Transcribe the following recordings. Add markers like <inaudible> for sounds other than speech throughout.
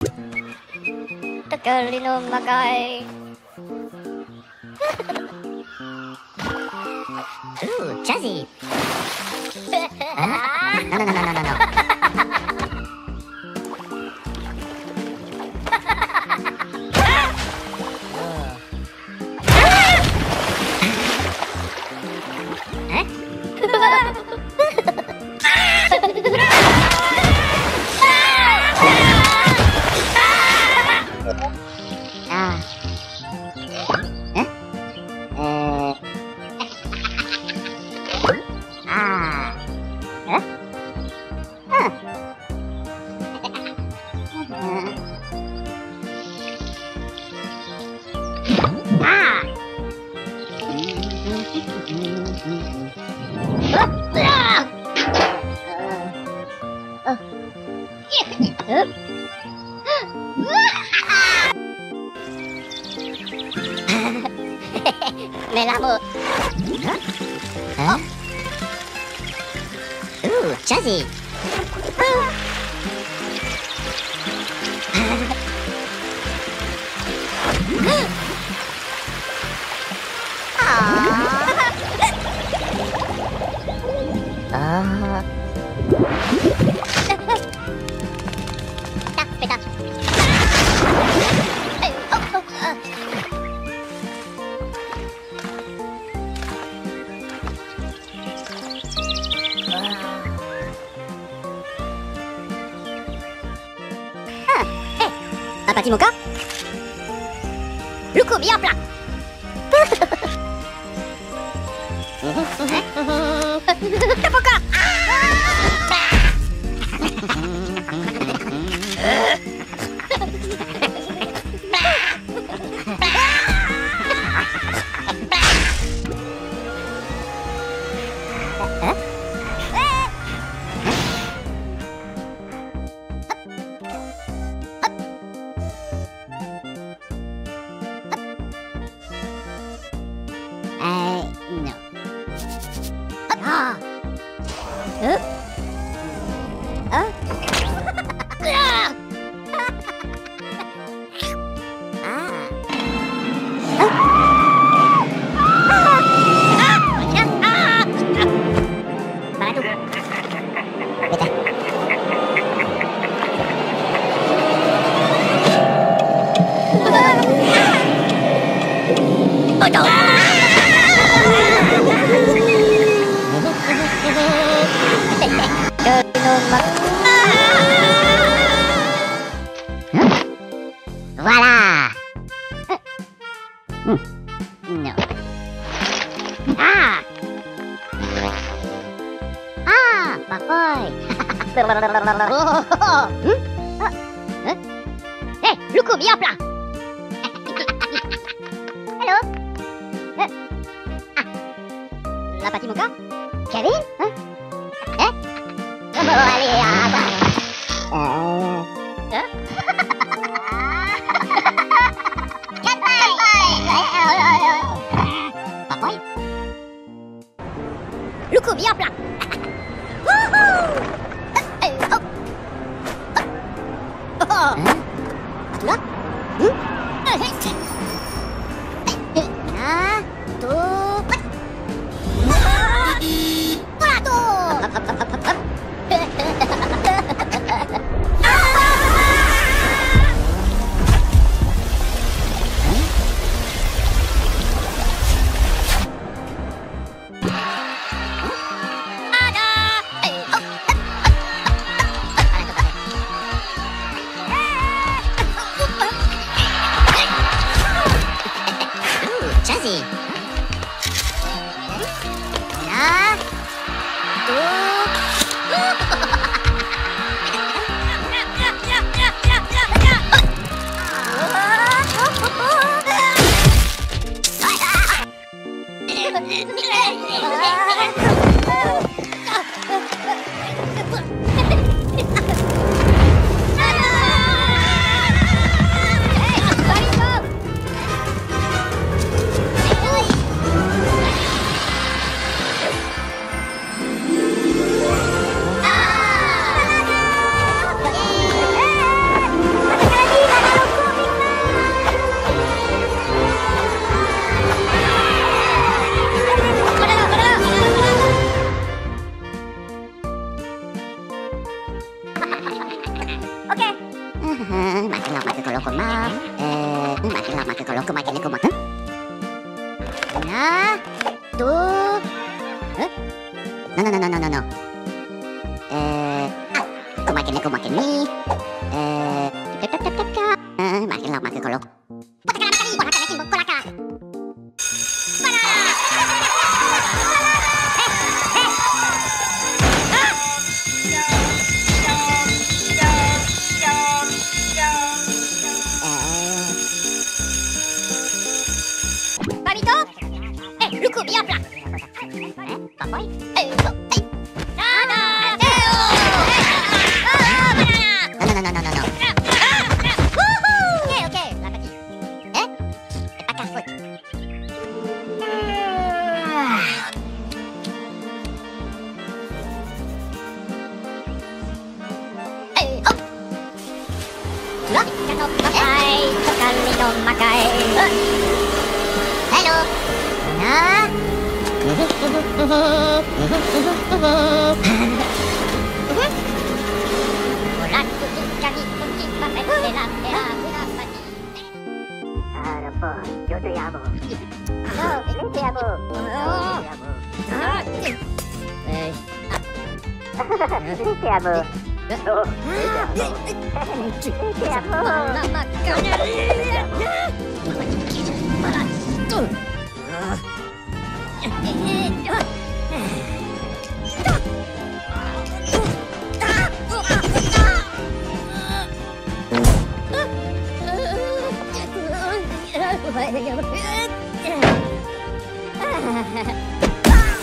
時折の魔界ハハ Ooh, Jazzy. Ah. chapati mocha. Lukumi, hop là Tapoka Para Eh. Ah. La patimoka Kevin Hein Eh oh, Allez, ah, bah. Euh... Hein Papai Luco, viens plein Hein Tout là Hein ああ。Kini koma kini. Eh, tap tap tap tap. Eh. Eh, Eh. Eh, い神の魔界。ハローな。やぶ。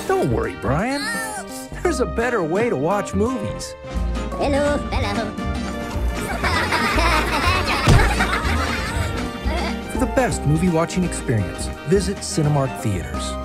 Don't worry, Brian. There's a better way to watch movies. Hello, hello. For the best movie watching experience, visit Cinemark Theaters.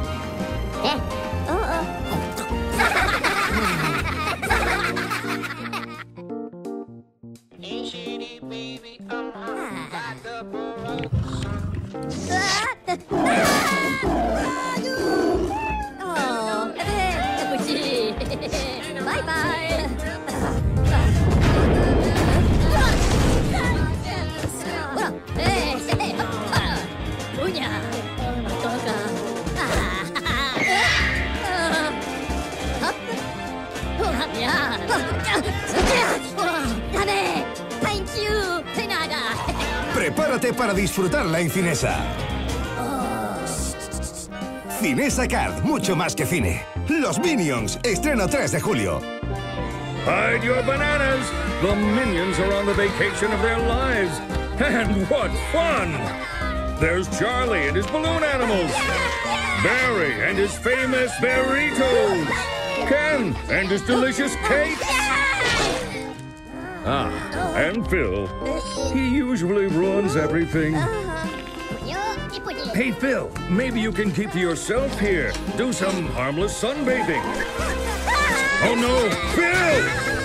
Prepárate para disfrutarla en Cinesa. Cinesa Card, mucho más que cine. Los Minions, estreno 3 de julio. Hide your bananas! The minions are on the vacation of their lives. And what fun! There's Charlie and his balloon animals. Barry and his famous burritos. Ken and his delicious cakes. Ah, and Phil. He usually ruins everything. Hey, Phil, maybe you can keep to yourself here. Do some harmless sunbathing. Oh no, Phil!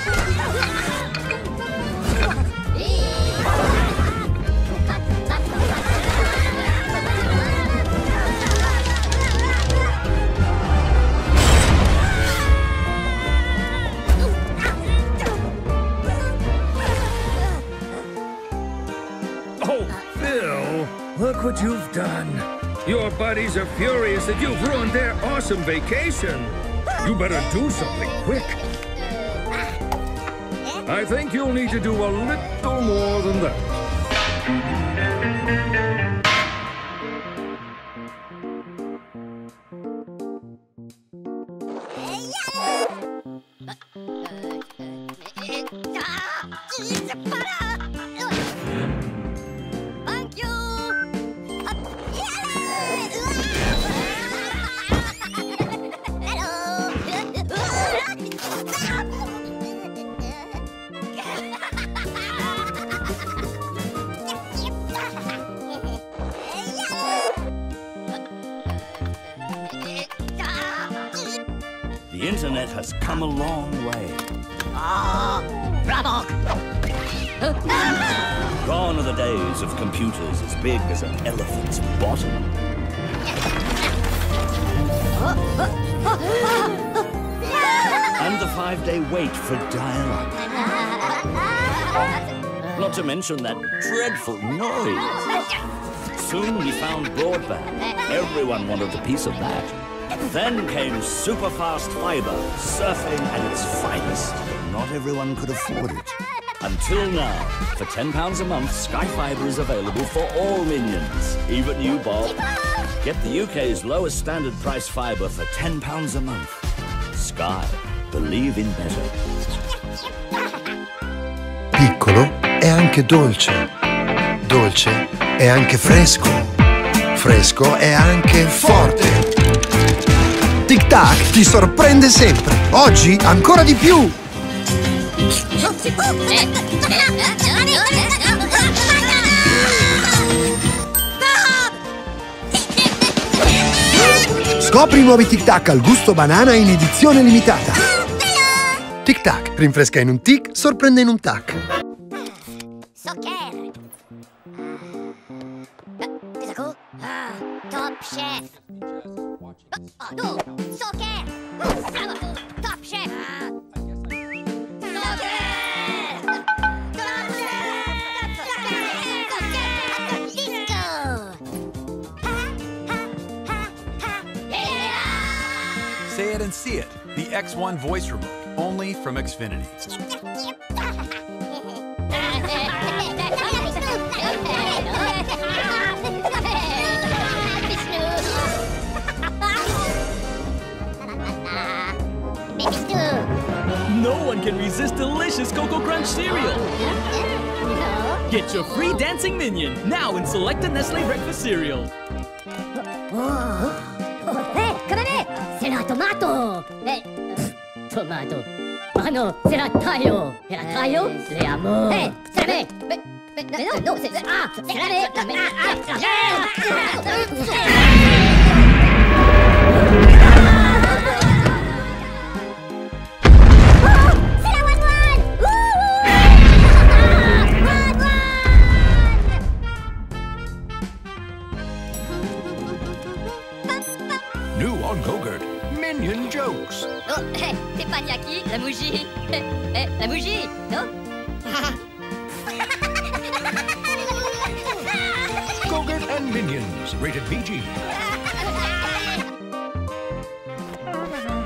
Buddies are furious that you've ruined their awesome vacation. You better do something quick. I think you'll need to do a little more than that. Internet has come a long way. Bravo. Gone are the days of computers as big as an elephant's bottom. And the five day wait for dial up. Not to mention that dreadful noise. Soon we found broadband. Everyone wanted a piece of that. Then came superfast fiber, surfing at its finest. Not everyone could afford it. Until now, for £10 a month, Sky Fiber is available for all minions. Even you, Bob. Get the UK's lowest standard price fiber for £10 a month. Sky. Believe in better. Piccolo è anche dolce. Dolce è anche fresco. Fresco è anche forte. Tac ti sorprende sempre. Oggi ancora di più. Scopri i nuovi Tic Tac al gusto banana in edizione limitata. Tic Tac, rinfresca in un tic, sorprende in un tac. Soccer. Ah, Top Chef. Say it and see it. The X1 voice remote, only from Xfinity. One can resist delicious Cocoa Crunch cereal. Get your free dancing minion now in select Nestle breakfast cereal. Eh, come C'est la tomato! Eh, tomato. Ah non, c'est la taille! Et la taille, c'est amour! Eh, c'est la mais, mais, mais, non, non, c'est... Ah, c'est la mais, la mais, New on Gogurt, Minion Jokes. Oh, <laughs> hey, c'est pas Yaki, la bougie. Hey, <laughs> eh, hey, la bougie, non <laughs> Gogurt and Minions, rated PG. oh, bravo.